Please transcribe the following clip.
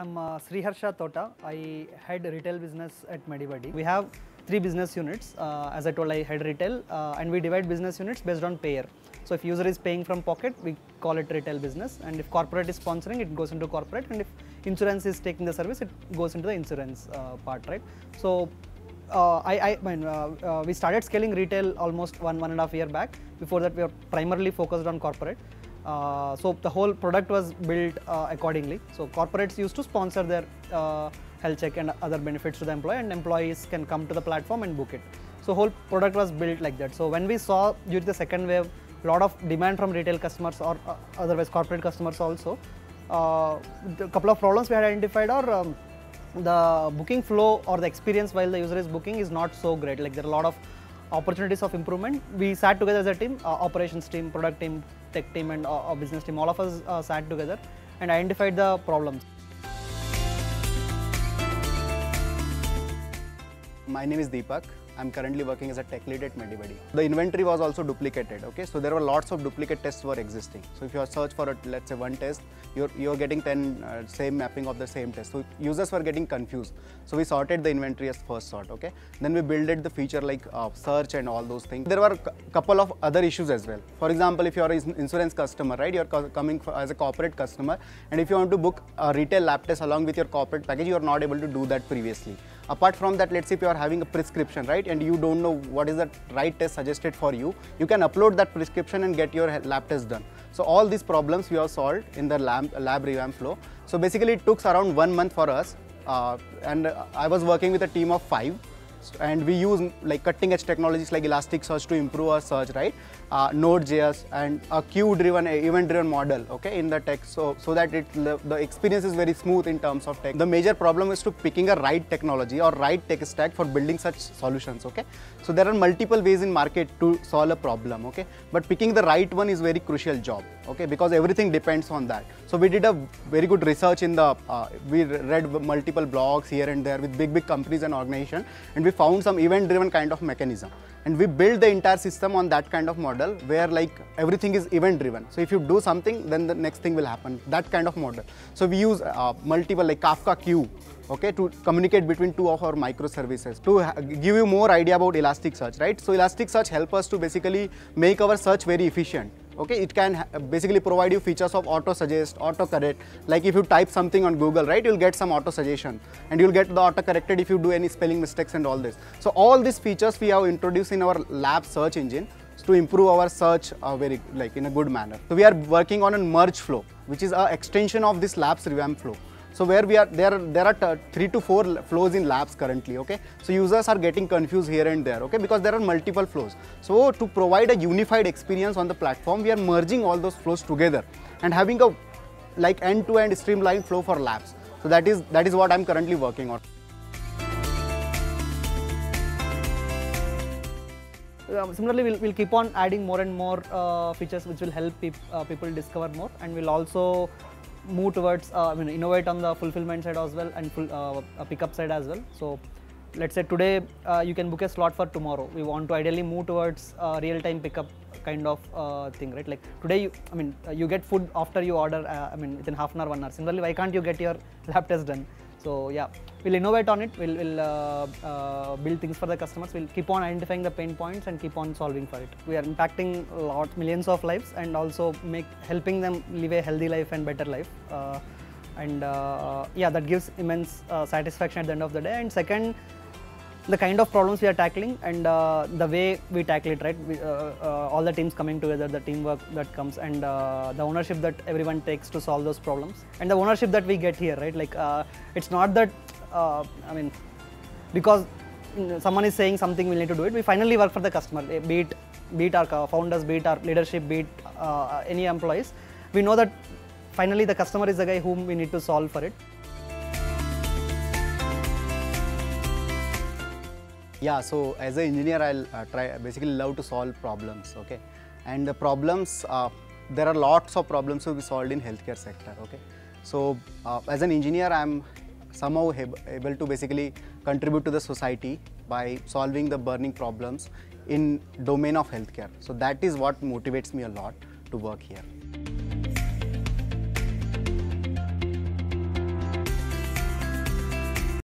I'm uh, Sriharsha Tota. I head retail business at MediBuddy. We have three business units. Uh, as I told, I head retail uh, and we divide business units based on payer. So if user is paying from pocket, we call it retail business. And if corporate is sponsoring, it goes into corporate. And if insurance is taking the service, it goes into the insurance uh, part, right? So uh, I, I mean, uh, uh, we started scaling retail almost one one and a half year back. Before that, we were primarily focused on corporate. Uh, so the whole product was built uh, accordingly. So corporates used to sponsor their uh, health check and other benefits to the employee, and employees can come to the platform and book it. So whole product was built like that. So when we saw during the second wave, lot of demand from retail customers or uh, otherwise corporate customers also. Uh, couple of problems we had identified are. Um, the booking flow or the experience while the user is booking is not so great. Like there are a lot of opportunities of improvement. We sat together as a team, uh, operations team, product team, tech team, and uh, uh, business team. All of us sat together and identified the problems. My name is Deepak. I'm currently working as a tech lead at MediBuddy. The inventory was also duplicated. Okay, so there were lots of duplicate tests were existing. So if you search for a, let's say one test, you're you're getting 10 uh, same mapping of the same test. So users were getting confused. So we sorted the inventory as first sort. Okay, then we built the feature like uh, search and all those things. There were a couple of other issues as well. For example, if you're an insurance customer, right, you're co- coming for, as a corporate customer, and if you want to book a retail lab test along with your corporate package, you are not able to do that previously apart from that let's say if you are having a prescription right and you don't know what is the right test suggested for you you can upload that prescription and get your lab test done. So all these problems we have solved in the lab, lab revamp flow. So basically it took around one month for us uh, and i was working with a team of five and we use like cutting edge technologies like Elasticsearch to improve our search, right? Uh, Node.js and a queue driven, event driven model, okay, in the tech, so so that it the, the experience is very smooth in terms of tech. The major problem is to picking a right technology or right tech stack for building such solutions, okay? So there are multiple ways in market to solve a problem, okay? But picking the right one is very crucial job, okay? Because everything depends on that. So we did a very good research in the, uh, we read multiple blogs here and there with big big companies and organization, and we found some event driven kind of mechanism. And we build the entire system on that kind of model where like everything is event driven so if you do something then the next thing will happen that kind of model. So we use uh, multiple like kafka queue okay to communicate between two of our microservices to give you more idea about elasticsearch right? So elasticsearch help us to basically make our search very efficient okay it can basically provide you features of auto suggest auto correct. Like if you type something on google right you'll get some auto suggestion. And you'll get the auto corrected if you do any spelling mistakes and all this. So all these features we have introduced in our lab search engine to improve our search uh, very like in a good manner. So we are working on a merge flow which is a extension of this labs revamp flow so where we are there there are three to four flows in labs currently okay? So users are getting confused here and there okay? Because there are multiple flows. So to provide a unified experience on the platform we are merging all those flows together and having a like end to end streamlined flow for labs. So that is that is what i'm currently working on. Uh, similarly, we'll, we'll keep on adding more and more uh, features which will help uh, people discover more, and we'll also move towards, uh, I mean, innovate on the fulfillment side as well and full, uh, pickup side as well. So, let's say today uh, you can book a slot for tomorrow. We want to ideally move towards uh, real-time pickup kind of uh, thing, right? Like today, you, I mean, uh, you get food after you order. I mean, within half an hour, one hour. Similarly, why can't you get your lab test done? So yeah, we'll innovate on it. We'll, we'll uh, uh, build things for the customers. We'll keep on identifying the pain points and keep on solving for it. We are impacting a lot, millions of lives, and also make helping them live a healthy life and better life. Uh, and uh, yeah, that gives immense uh, satisfaction at the end of the day. And second, the kind of problems we are tackling and uh, the way we tackle it, right? We, uh, uh, all the teams coming together, the teamwork that comes, and uh, the ownership that everyone takes to solve those problems, and the ownership that we get here, right? Like, uh, it's not that, uh, I mean, because someone is saying something, we need to do it. We finally work for the customer, eh, be it, be it our founders, be it our leadership, be it uh, any employees. We know that finally the customer is the guy whom we need to solve for it. Yeah, so as an engineer, I'll uh, try basically love to solve problems. Okay, and the problems uh, there are lots of problems to be solved in healthcare sector. Okay, so uh, as an engineer, I'm somehow able to basically contribute to the society by solving the burning problems in domain of healthcare. So that is what motivates me a lot to work here.